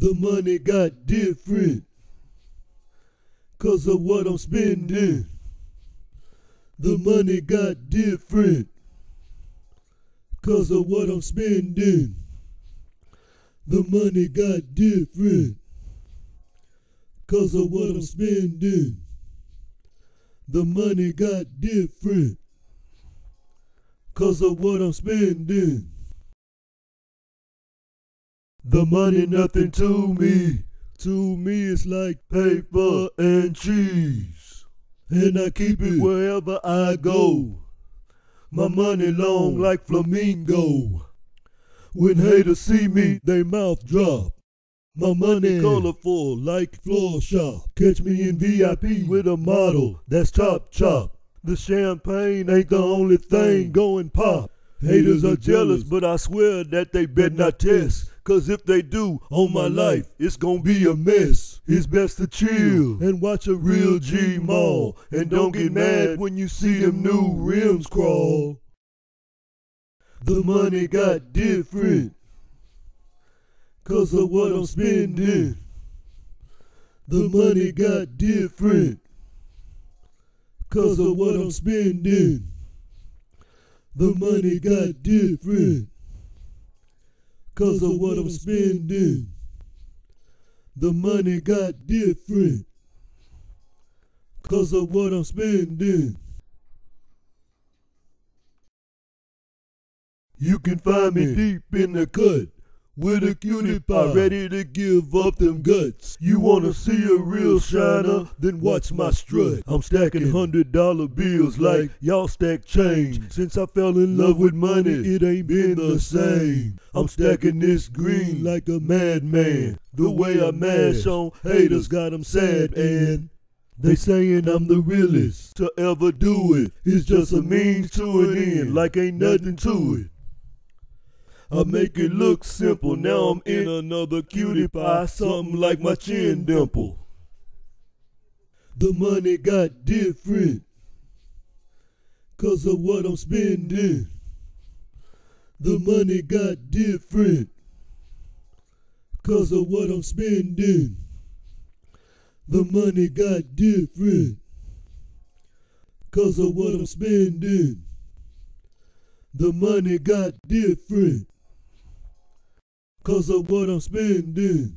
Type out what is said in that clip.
The money got different. Cause of what I'm spending. The money got different. Cause of what I'm spending. The money got different. Cause of what I'm spending. The money got different. Cause of what I'm spending. The money nothing to me. To me it's like paper and cheese. And I keep it wherever I go. My money long like flamingo. When haters see me, they mouth drop. My money colorful like floor shop. Catch me in VIP with a model that's chop chop. The champagne ain't the only thing going pop. Haters are jealous, but I swear that they bet not test. Cause if they do, on my life, it's gonna be a mess. It's best to chill and watch a real G mall. And don't get mad when you see them new rims crawl. The money got different. Cause of what I'm spending. The money got different. Cause of what I'm spending. The money got different. Cause of what I'm spending. The money got different. Cause of what I'm spending. You can find me deep in the cut with a cutie pie ready to give up them guts. You wanna see a real shiner? Then watch my strut. I'm stacking hundred dollar bills like y'all stack change. Since I fell in love with money, it ain't been the same. I'm stacking this green like a madman. The way I mash on haters got 'em sad and they saying I'm the realest to ever do it. It's just a means to an end, like ain't nothing to it. I make it look simple. Now I'm in another cutie pie, something like my chin dimple. The money got different. Cause of what I'm spending. The money got different. Cause of what I'm spending. The money got different. Cause of what I'm spending. The money got different. Cause of what I'm spending.